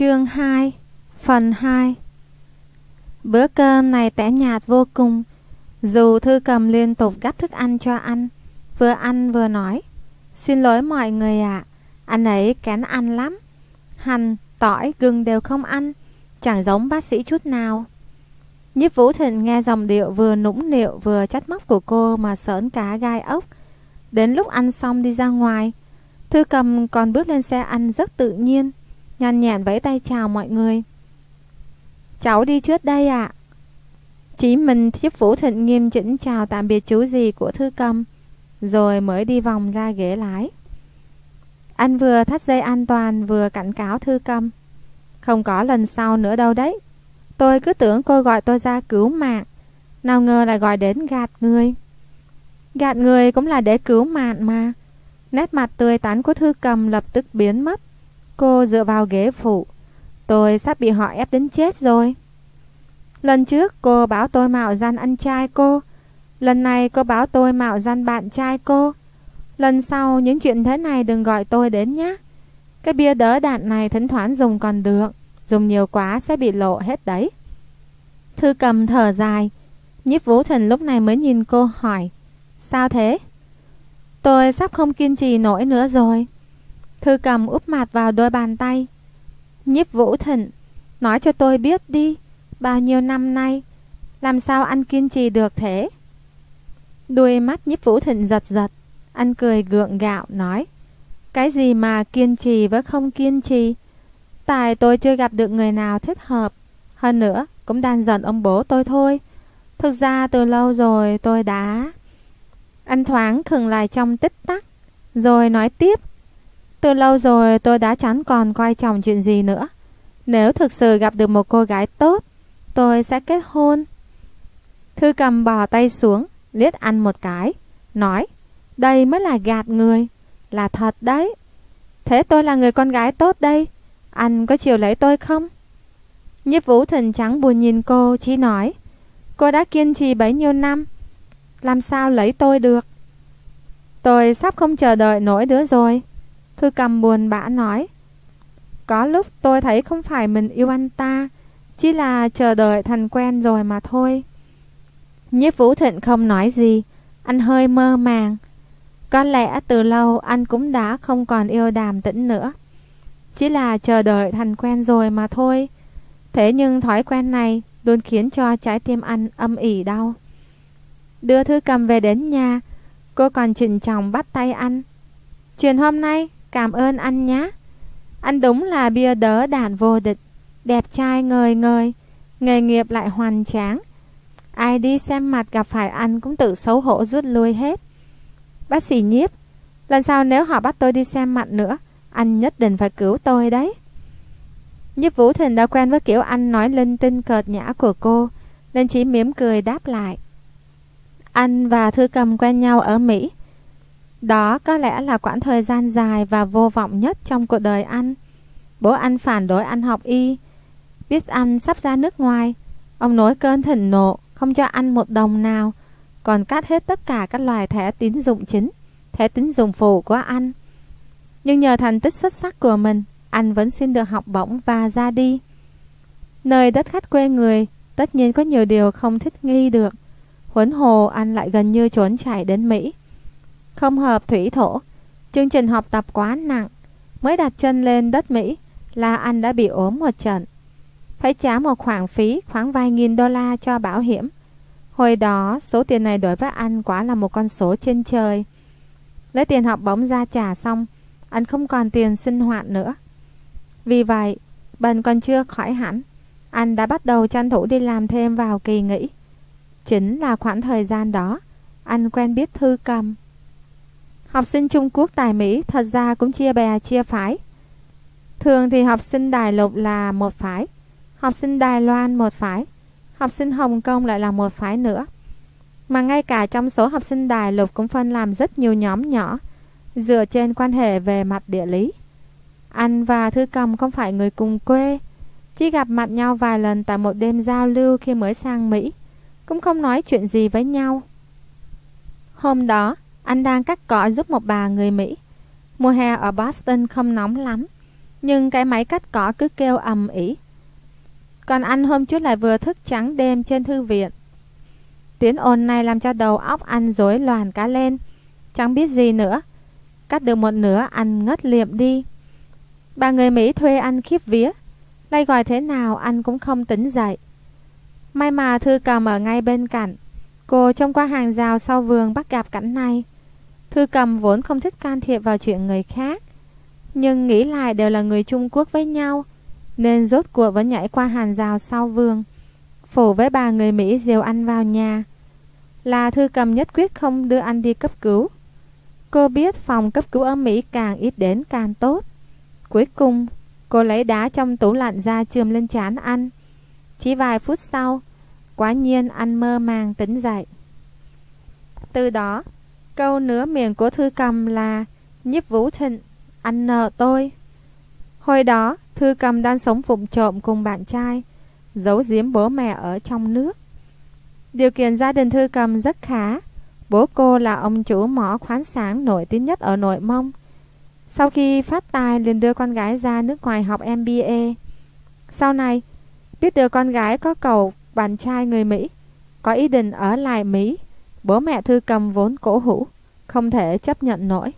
Chương 2 Phần 2 Bữa cơm này tẻ nhạt vô cùng Dù Thư cầm liên tục gắp thức ăn cho anh Vừa ăn vừa nói Xin lỗi mọi người ạ à, Anh ấy kén ăn lắm Hành, tỏi, gừng đều không ăn Chẳng giống bác sĩ chút nào. Nhiếp Vũ Thịnh nghe dòng điệu vừa nũng nịu vừa chắt móc của cô mà sởn cả gai ốc. Đến lúc ăn xong đi ra ngoài, Thư cầm còn bước lên xe ăn rất tự nhiên, nhàn nhản vẫy tay chào mọi người. Cháu đi trước đây ạ. À. Chỉ mình giúp Vũ Thịnh nghiêm chỉnh chào tạm biệt chú gì của Thư cầm, rồi mới đi vòng ra ghế lái. Anh vừa thắt dây an toàn vừa cảnh cáo Thư cầm. Không có lần sau nữa đâu đấy. Tôi cứ tưởng cô gọi tôi ra cứu mạng Nào ngờ lại gọi đến gạt người Gạt người cũng là để cứu mạng mà Nét mặt tươi tắn của thư cầm lập tức biến mất Cô dựa vào ghế phụ. Tôi sắp bị họ ép đến chết rồi. Lần trước cô bảo tôi mạo danh anh trai cô. Lần này cô bảo tôi mạo danh bạn trai cô. Lần sau những chuyện thế này đừng gọi tôi đến nhé. Cái bia đỡ đạn này thỉnh thoảng dùng còn được. Dùng nhiều quá sẽ bị lộ hết đấy. Thư cầm thở dài. Nhiếp Vũ thần lúc này mới nhìn cô hỏi, Sao thế? Tôi sắp không kiên trì nổi nữa rồi. Thư cầm úp mặt vào đôi bàn tay. Nhiếp Vũ Thịnh, Nói cho tôi biết đi, Bao nhiêu năm nay, Làm sao anh kiên trì được thế? Đuôi mắt Nhiếp Vũ Thịnh giật giật, Anh cười gượng gạo, nói, Cái gì mà kiên trì với không kiên trì? Tại tôi chưa gặp được người nào thích hợp. Hơn nữa, cũng đang giận ông bố tôi thôi. Thực ra từ lâu rồi tôi đã Anh thoáng khừng lại trong tích tắc, Rồi nói tiếp từ lâu rồi tôi đã chẳng còn quay chồng chuyện gì nữa. Nếu thực sự gặp được một cô gái tốt Tôi sẽ kết hôn. Thư cầm bò tay xuống Liết ăn một cái Nói Đây mới là gạt người. Là thật đấy. Thế tôi là người con gái tốt đây anh có chiều lấy tôi không? Nhiếp vũ thình trắng buồn nhìn cô, chỉ nói Cô đã kiên trì bấy nhiêu năm Làm sao lấy tôi được? Tôi sắp không chờ đợi nổi nữa rồi. Thư cầm buồn bã nói, Có lúc tôi thấy không phải mình yêu anh ta, Chỉ là chờ đợi thành quen rồi mà thôi. Nhiếp Vũ Thịnh không nói gì, Anh hơi mơ màng. Có lẽ từ lâu anh cũng đã không còn yêu đàm tĩnh nữa, chỉ là chờ đợi thành quen rồi mà thôi. Thế nhưng thói quen này Luôn khiến cho trái tim anh âm ỉ đau. Đưa thư cầm về đến nhà, Cô còn trịnh trọng bắt tay anh, Chuyện hôm nay Cảm ơn anh nhé. Anh đúng là bia đỡ đàn vô địch. Đẹp trai ngời ngời. Nghề nghiệp lại hoàn tráng. Ai đi xem mặt gặp phải anh Cũng tự xấu hổ rút lui hết. Bác sĩ nhiếp, Lần sau nếu họ bắt tôi đi xem mặt nữa, anh nhất định phải cứu tôi đấy. Nhiếp Vũ Thịnh đã quen với kiểu anh nói linh tinh cợt nhã của cô, Nên chỉ mỉm cười đáp lại. Anh và Thư Cầm quen nhau ở Mỹ. Đó có lẽ là quãng thời gian dài và vô vọng nhất trong cuộc đời anh Bố anh phản đối anh học y Biết anh sắp ra nước ngoài Ông nổi cơn thịnh nộ Không cho anh một đồng nào Còn cắt hết tất cả các loài thẻ tín dụng chính Thẻ tín dụng phụ của anh nhưng nhờ thành tích xuất sắc của mình, anh vẫn xin được học bổng và ra đi. Nơi đất khách quê người, tất nhiên có nhiều điều không thích nghi được. Huấn hồ anh lại gần như trốn chạy đến Mỹ. Không hợp thủy thổ, chương trình học tập quá nặng. Mới đặt chân lên đất Mỹ là anh đã bị ốm một trận. Phải trả một khoản phí khoảng vài nghìn đô la cho bảo hiểm. Hồi đó, số tiền này đối với anh quả là một con số trên trời. Lấy tiền học bổng ra trả xong, anh không còn tiền sinh hoạt nữa. Vì vậy, bệnh còn chưa khỏi hẳn, anh đã bắt đầu tranh thủ đi làm thêm vào kỳ nghỉ. Chính là khoảng thời gian đó, anh quen biết Thư Cầm. Học sinh Trung Quốc tại Mỹ thật ra cũng chia bè chia phái. Thường thì học sinh Đài Lục là một phái, học sinh Đài Loan một phái, học sinh Hồng Kông lại là một phái nữa. Mà ngay cả trong số học sinh Đài Lục cũng phân làm rất nhiều nhóm nhỏ, dựa trên quan hệ về mặt địa lý. Anh và Thư Cầm không phải người cùng quê, chỉ gặp mặt nhau vài lần tại một đêm giao lưu khi mới sang Mỹ, cũng không nói chuyện gì với nhau. Hôm đó, anh đang cắt cỏ giúp một bà người Mỹ. Mùa hè ở Boston không nóng lắm, Nhưng cái máy cắt cỏ cứ kêu ầm ĩ. Còn anh hôm trước lại vừa thức trắng đêm trên thư viện. Tiếng ồn này làm cho đầu óc anh rối loạn cả lên. Chẳng biết gì nữa. Cắt được một nửa anh ngất liệm đi. Bà người Mỹ thuê anh khiếp vía. Lay gọi thế nào anh cũng không tỉnh dậy. May mà Thư cầm ở ngay bên cạnh. Cô trông qua hàng rào sau vườn bắt gặp cảnh này. Thư cầm vốn không thích can thiệp vào chuyện người khác. Nhưng nghĩ lại đều là người Trung Quốc với nhau. Nên rốt cuộc vẫn nhảy qua hàng rào sau vườn. Phủ với bà người Mỹ dìu anh vào nhà. Là Thư cầm nhất quyết không đưa anh đi cấp cứu. Cô biết phòng cấp cứu ở Mỹ càng ít đến càng tốt. Cuối cùng, cô lấy đá trong tủ lạnh ra chườm lên chán anh. Chỉ vài phút sau, quá nhiên anh mơ màng tỉnh dậy. Từ đó, câu nửa miệng của Thư Cầm là Nhiếp Vũ Thịnh, anh nợ tôi. Hồi đó, Thư Cầm đang sống phụng trộm cùng bạn trai, giấu giếm bố mẹ ở trong nước. Điều kiện gia đình Thư Cầm rất khá. Bố cô là ông chủ mỏ khoáng sáng nổi tiếng nhất ở nội mông. Sau khi phát tài liền đưa con gái ra nước ngoài học MBA. Sau này, biết được con gái có cầu bạn trai người Mỹ, có ý định ở lại Mỹ, bố mẹ Thư cầm vốn cổ hủ, không thể chấp nhận nổi.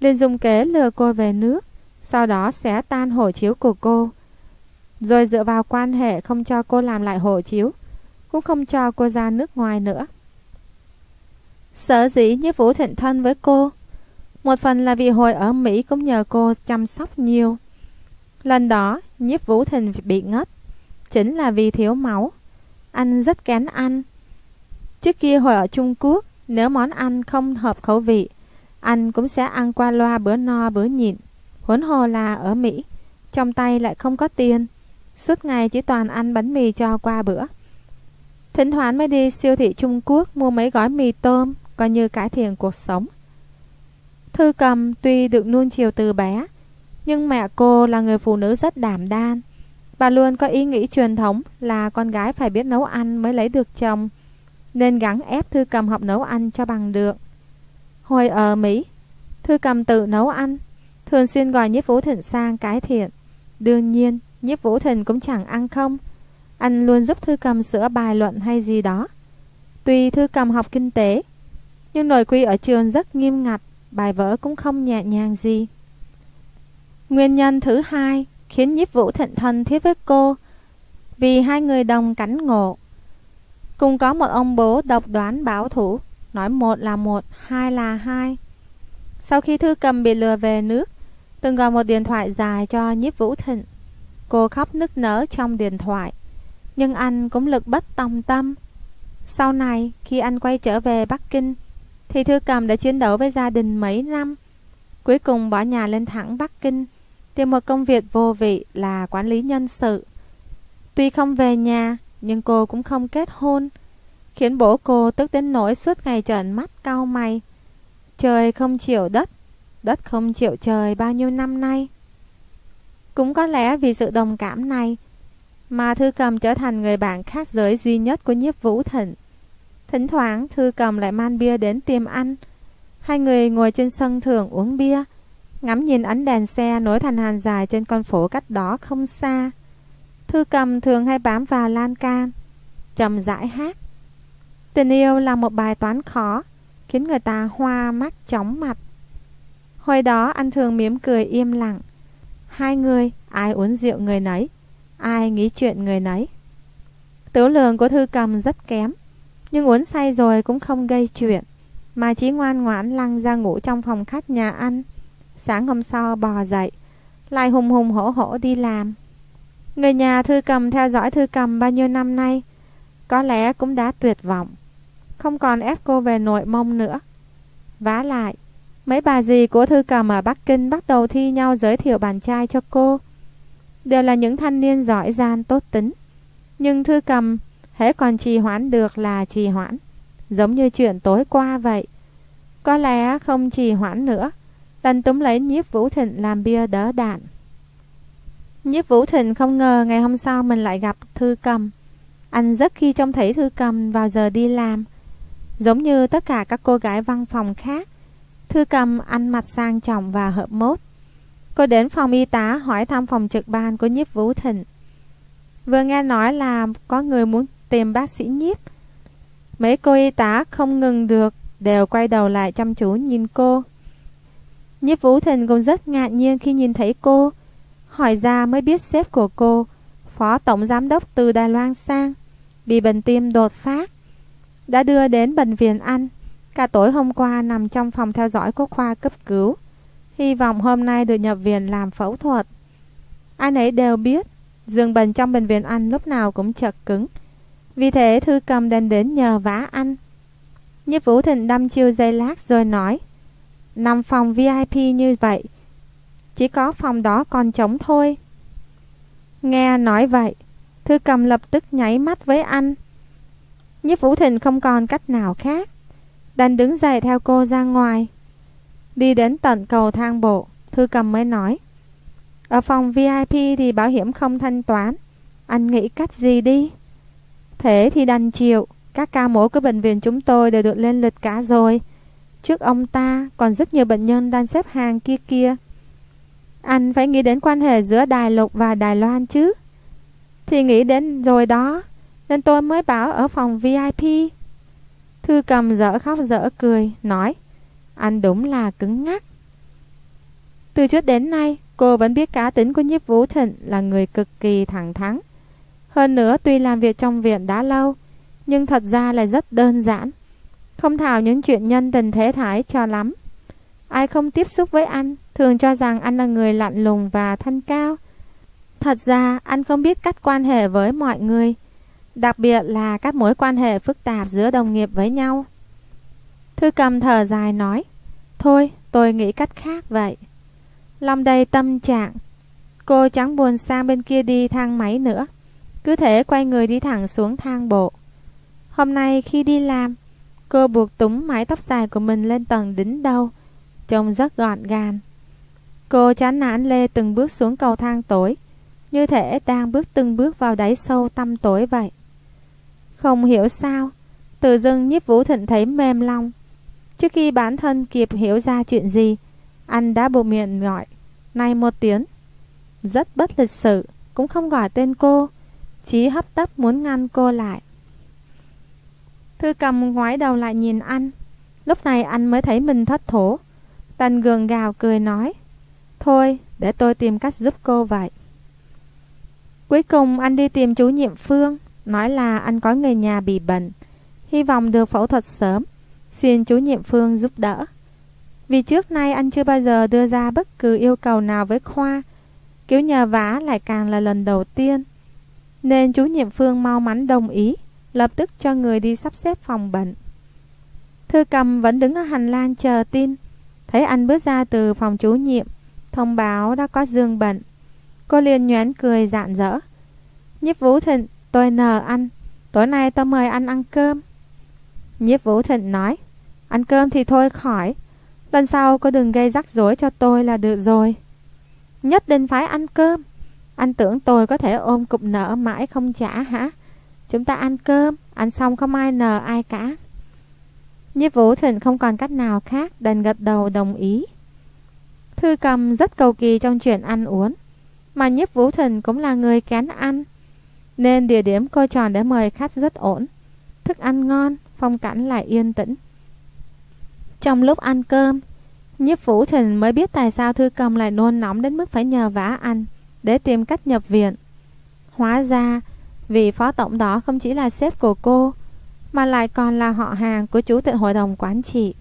liền dùng kế lừa cô về nước, sau đó sẽ tan hộ chiếu của cô. Rồi dựa vào quan hệ không cho cô làm lại hộ chiếu, cũng không cho cô ra nước ngoài nữa. Sở dĩ như Vũ Thịnh thân với cô một phần là vì hồi ở Mỹ cũng nhờ cô chăm sóc nhiều. Lần đó, nhiếp Vũ Thịnh bị ngất, chính là vì thiếu máu. Anh rất kén ăn. Trước kia hồi ở Trung Quốc, nếu món ăn không hợp khẩu vị, anh cũng sẽ ăn qua loa bữa no bữa nhịn. Huấn hồ là ở Mỹ, trong tay lại không có tiền. Suốt ngày chỉ toàn ăn bánh mì cho qua bữa. Thỉnh thoảng mới đi siêu thị Trung Quốc mua mấy gói mì tôm, coi như cải thiện cuộc sống. Thư cầm tuy được nuông chiều từ bé, nhưng mẹ cô là người phụ nữ rất đảm đang Bà luôn có ý nghĩ truyền thống là con gái phải biết nấu ăn mới lấy được chồng, nên gắng ép Thư cầm học nấu ăn cho bằng được. Hồi ở Mỹ, Thư cầm tự nấu ăn, thường xuyên gọi Nhiếp Vũ Thịnh sang cải thiện. Đương nhiên, Nhiếp Vũ Thịnh cũng chẳng ăn không. Anh luôn giúp Thư cầm sửa bài luận hay gì đó. Tuy Thư cầm học kinh tế, nhưng nội quy ở trường rất nghiêm ngặt bài vở cũng không nhẹ nhàng gì. Nguyên nhân thứ hai khiến nhiếp vũ thịnh thân thiết với cô vì hai người đồng cảnh ngộ. Cùng có một ông bố độc đoán bảo thủ, nói một là một, hai là hai. Sau khi Thư Cầm bị lừa về nước, từng gọi một điện thoại dài cho nhiếp vũ thịnh. Cô khóc nức nở trong điện thoại, nhưng anh cũng lực bất tòng tâm. Sau này, khi anh quay trở về Bắc Kinh, thì Thư Cầm đã chiến đấu với gia đình mấy năm. Cuối cùng bỏ nhà lên thẳng Bắc Kinh, tìm một công việc vô vị là quản lý nhân sự. Tuy không về nhà, nhưng cô cũng không kết hôn, khiến bố cô tức đến nỗi suốt ngày trợn mắt cau mày. Trời không chịu đất, đất không chịu trời bao nhiêu năm nay. Cũng có lẽ vì sự đồng cảm này mà Thư Cầm trở thành người bạn khác giới duy nhất của nhiếp Vũ Thịnh. Thỉnh thoảng Thư cầm lại man bia đến tìm anh. Hai người ngồi trên sân thượng uống bia, ngắm nhìn ánh đèn xe nối thành hàng dài trên con phố cách đó không xa. Thư cầm thường hay bám vào lan can, trầm rãi hát. Tình yêu là một bài toán khó, khiến người ta hoa mắt chóng mặt. Hồi đó anh thường mỉm cười im lặng. Hai người, ai uống rượu người nấy, ai nghĩ chuyện người nấy. Tiểu lượng của Thư cầm rất kém. Nhưng uống say rồi cũng không gây chuyện Mà chỉ ngoan ngoãn lăn ra ngủ trong phòng khách nhà anh Sáng hôm sau bò dậy, Lại hùng hùng hổ hổ đi làm. Người nhà Thư Cầm theo dõi Thư Cầm bao nhiêu năm nay, Có lẽ cũng đã tuyệt vọng, Không còn ép cô về nội mông nữa. Vả lại, Mấy bà dì của Thư Cầm ở Bắc Kinh bắt đầu thi nhau giới thiệu bạn trai cho cô. Đều là những thanh niên giỏi giang tốt tính, Nhưng Thư Cầm hễ còn trì hoãn được là trì hoãn, giống như chuyện tối qua vậy. Có lẽ không trì hoãn nữa đành túm lấy nhiếp vũ thịnh làm bia đỡ đạn nhiếp vũ thịnh không ngờ ngày hôm sau mình lại gặp thư cầm anh rất khi trông thấy thư cầm vào giờ đi làm giống như tất cả các cô gái văn phòng khác thư cầm ăn mặc sang trọng và hợp mốt Cô đến phòng y tá hỏi thăm phòng trực ban của nhiếp Vũ Thịnh. Vừa nghe nói là có người muốn tìm bác sĩ nhiếp. Mấy cô y tá không ngừng được, đều quay đầu lại chăm chú nhìn cô. Nhiếp Vũ Thịnh cũng rất ngạc nhiên khi nhìn thấy cô. Hỏi ra mới biết sếp của cô, phó tổng giám đốc từ Đài Loan sang, bị bệnh tim đột phát. Đã đưa đến bệnh viện Anh. Cả tối hôm qua nằm trong phòng theo dõi của khoa cấp cứu. Hy vọng hôm nay được nhập viện làm phẫu thuật. Ai nấy đều biết, giường bệnh trong bệnh viện Anh lúc nào cũng chật cứng. Vì thế Thư Cầm đành đến nhờ vả anh. Nhiếp Vũ Thịnh đâm chiêu dây lát rồi nói 5 phòng VIP như vậy, Chỉ có phòng đó còn trống thôi. Nghe nói vậy, Thư cầm lập tức nháy mắt với anh. Nhiếp Vũ Thịnh không còn cách nào khác, Đành đứng dậy theo cô ra ngoài. Đi đến tận cầu thang bộ, Thư cầm mới nói, Ở phòng VIP thì bảo hiểm không thanh toán, Anh nghĩ cách gì đi? Thế thì đành chịu, Các ca mổ của bệnh viện chúng tôi đều được lên lịch cả rồi. Trước ông ta, còn rất nhiều bệnh nhân đang xếp hàng kia kia. Anh phải nghĩ đến quan hệ giữa Đài Lục và Đài Loan chứ. Thì nghĩ đến rồi đó, Nên tôi mới bảo ở phòng VIP Thư cầm dở khóc dở cười, Nói, Anh đúng là cứng ngắc. Từ trước đến nay, Cô vẫn biết cá tính của nhiếp Vũ Thịnh Là người cực kỳ thẳng thắn. Hơn nữa tuy làm việc trong viện đã lâu, Nhưng thật ra lại rất đơn giản. Không thào những chuyện nhân tình thế thái cho lắm. Ai không tiếp xúc với anh Thường cho rằng anh là người lạnh lùng và thanh cao. Thật ra anh không biết cách quan hệ với mọi người, Đặc biệt là các mối quan hệ phức tạp giữa đồng nghiệp với nhau. Thư cầm thở dài nói, Thôi, tôi nghĩ cách khác vậy. Lòng đầy tâm trạng, Cô chẳng buồn sang bên kia đi thang máy nữa, Cứ thể quay người đi thẳng xuống thang bộ. Hôm nay khi đi làm Cô buộc túng mái tóc dài của mình lên tầng đỉnh đầu, Trông rất gọn gàng. Cô chán nản lê từng bước xuống cầu thang tối, Như thể đang bước từng bước vào đáy sâu tăm tối vậy. Không hiểu sao, Tự dưng nhiếp vũ thịnh thấy mềm lòng. Trước khi bản thân kịp hiểu ra chuyện gì, Anh đã bộ miệng gọi, Này một tiếng. Rất bất lịch sự, Cũng không gọi tên cô, Chỉ hấp tấp muốn ngăn cô lại. Thư cầm ngoái đầu lại nhìn anh. Lúc này anh mới thấy mình thất thổ. Đành gường gào cười nói Thôi để tôi tìm cách giúp cô vậy. Cuối cùng anh đi tìm chú nhiệm Phương nói là anh có người nhà bị bệnh, hy vọng được phẫu thuật sớm, xin chú nhiệm Phương giúp đỡ. Vì trước nay anh chưa bao giờ đưa ra bất cứ yêu cầu nào với Khoa, kiểu nhờ vả lại càng là lần đầu tiên. Nên chú nhiệm Phương mau mắn đồng ý, lập tức cho người đi sắp xếp phòng bệnh. Thư cầm vẫn đứng ở hành lang chờ tin, thấy anh bước ra từ phòng chủ nhiệm, thông báo đã có dương bệnh. Cô liền nhoẻn cười rạng rỡ. Nhiếp Vũ Thịnh Tôi nờ anh. Tối nay tôi mời anh ăn cơm. Nhiếp Vũ Thịnh nói Ăn cơm thì thôi khỏi. Lần sau cô đừng gây rắc rối cho tôi là được rồi. Nhất định phải ăn cơm. Anh tưởng tôi có thể ôm cục nợ mãi không trả hả? Chúng ta ăn cơm Ăn xong không ai nờ ai cả Nhiếp Vũ Thịnh không còn cách nào khác Đành gật đầu đồng ý Thư cầm rất cầu kỳ trong chuyện ăn uống Mà Nhiếp Vũ Thịnh cũng là người kén ăn nên địa điểm cô chọn để mời khách rất ổn. Thức ăn ngon, phong cảnh lại yên tĩnh. Trong lúc ăn cơm, nhiếp vũ thịnh mới biết tại sao thư cầm lại nôn nóng đến mức phải nhờ vả anh để tìm cách nhập viện. Hóa ra, vì phó tổng đó không chỉ là sếp của cô, mà lại còn là họ hàng của chủ tịch hội đồng quản trị.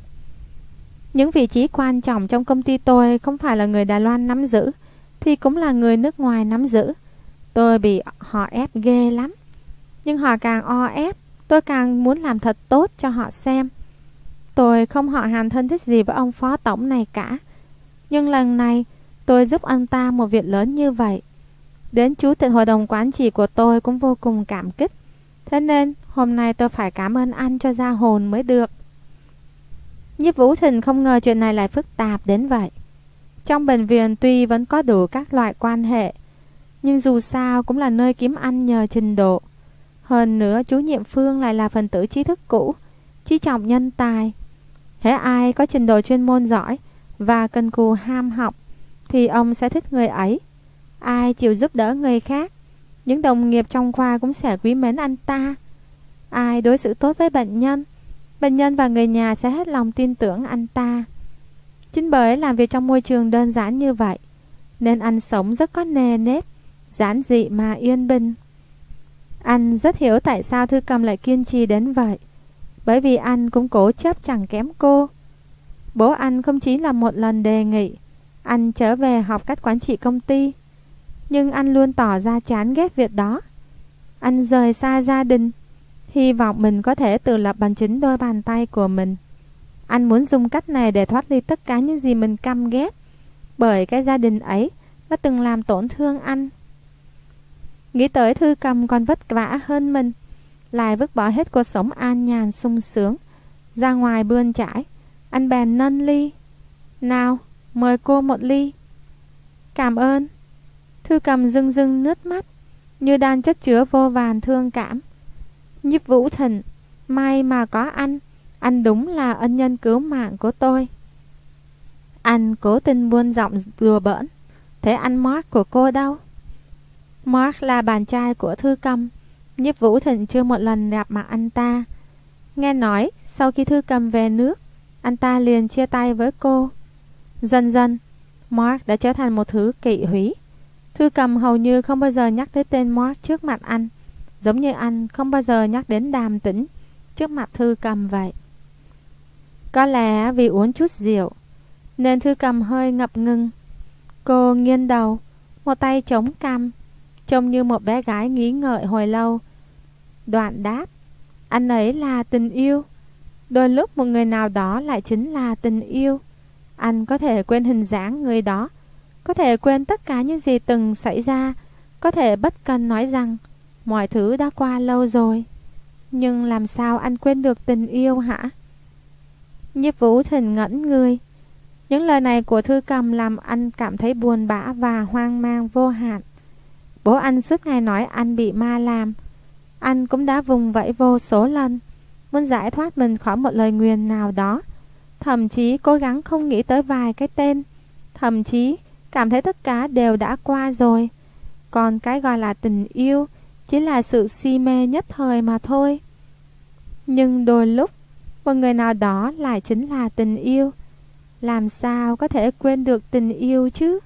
Những vị trí quan trọng trong công ty tôi không phải là người Đài Loan nắm giữ, thì cũng là người nước ngoài nắm giữ. Tôi bị họ ép ghê lắm Nhưng họ càng o ép Tôi càng muốn làm thật tốt cho họ xem Tôi không họ hàng thân thích gì với ông phó tổng này cả Nhưng lần này tôi giúp ông ta một việc lớn như vậy Đến chủ tịch hội đồng quản trị của tôi cũng vô cùng cảm kích Thế nên hôm nay tôi phải cảm ơn anh cho ra hồn mới được Nhiếp Vũ Thịnh không ngờ chuyện này lại phức tạp đến vậy Trong bệnh viện tuy vẫn có đủ các loại quan hệ nhưng dù sao cũng là nơi kiếm ăn nhờ trình độ. Hơn nữa chú Nhiệm Phương lại là phần tử trí thức cũ, trí trọng nhân tài. Hễ ai có trình độ chuyên môn giỏi và cần cù ham học thì ông sẽ thích người ấy. Ai chịu giúp đỡ người khác, những đồng nghiệp trong khoa cũng sẽ quý mến anh ta. Ai đối xử tốt với bệnh nhân, bệnh nhân và người nhà sẽ hết lòng tin tưởng anh ta. Chính bởi làm việc trong môi trường đơn giản như vậy, nên anh sống rất có nề nếp, giản dị mà yên bình. Anh rất hiểu tại sao Thư Cầm lại kiên trì đến vậy, bởi vì anh cũng cố chấp chẳng kém cô. Bố anh không chỉ là một lần đề nghị anh trở về học cách quản trị công ty, nhưng anh luôn tỏ ra chán ghét việc đó. Anh rời xa gia đình, hy vọng mình có thể tự lập bằng chính đôi bàn tay của mình. Anh muốn dùng cách này để thoát ly tất cả những gì mình căm ghét, bởi cái gia đình ấy đã từng làm tổn thương anh. Nghĩ tới thư cầm còn vất vả hơn mình, lại vứt bỏ hết cuộc sống an nhàn sung sướng, ra ngoài bươn trải, anh bèn nâng ly. Nào, mời cô một ly. Cảm ơn. Thư cầm rưng rưng nước mắt, như đang chất chứa vô vàn thương cảm. Nhiếp Vũ Thịnh, may mà có anh, anh đúng là ân nhân cứu mạng của tôi. Anh cố tình buôn giọng đùa bỡn. Thế anh Mark của cô đâu? Mark là bạn trai của Thư Cầm. Nhiếp Vũ Thịnh chưa một lần gặp mặt anh ta. Nghe nói, sau khi Thư Cầm về nước, anh ta liền chia tay với cô. Dần dần, Mark đã trở thành một thứ kỵ hủy. Thư Cầm hầu như không bao giờ nhắc tới tên Mark trước mặt anh, giống như anh không bao giờ nhắc đến đàm tĩnh trước mặt Thư Cầm vậy. Có lẽ vì uống chút rượu, nên Thư Cầm hơi ngập ngừng. Cô nghiêng đầu, một tay chống cằm, trông như một bé gái nghĩ ngợi hồi lâu. Đoạn đáp, anh ấy là tình yêu. Đôi lúc một người nào đó lại chính là tình yêu. Anh có thể quên hình dáng người đó, có thể quên tất cả những gì từng xảy ra, có thể bất cần nói rằng mọi thứ đã qua lâu rồi. Nhưng làm sao anh quên được tình yêu hả? Nhiếp Vũ thình ngẩn người. Những lời này của Thư Cầm làm anh cảm thấy buồn bã và hoang mang vô hạn. Bố anh suốt ngày nói anh bị ma làm. Anh cũng đã vùng vẫy vô số lần, muốn giải thoát mình khỏi một lời nguyền nào đó. Thậm chí cố gắng không nghĩ tới vài cái tên. Thậm chí cảm thấy tất cả đều đã qua rồi. Còn cái gọi là tình yêu chỉ là sự si mê nhất thời mà thôi. Nhưng đôi lúc, một người nào đó lại chính là tình yêu. Làm sao có thể quên được tình yêu chứ?